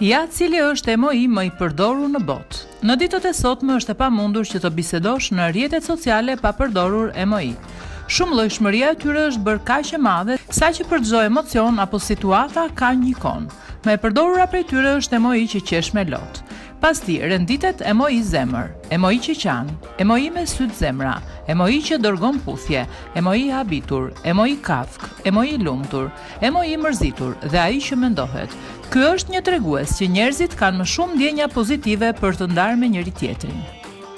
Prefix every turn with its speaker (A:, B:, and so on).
A: Ja cili është emoji më i përdorur në botë. Në ditët e sotme është e pamundur që të bisedosh në rrjetet sociale pa përdorur emoji. Shumëllojshmëria e tyre është bërë kaq e madhe saqë për çdo emocion apo situatë ka një ikonë. Më e përdorura prej tyre është emoji që qesh me lot. Pas tij renditet emoji zemër, emoji që qan, emoji me sytë zemra, emoji që dërgon puthje, emoji i habitur, emoji kafkë, emoji i lumtur, emoji i mërzitur dhe ai që mendohet. Ky është një tregues që njerëzit kanë më shumë ndjenja pozitive për të ndarë me njëri-tjetrin.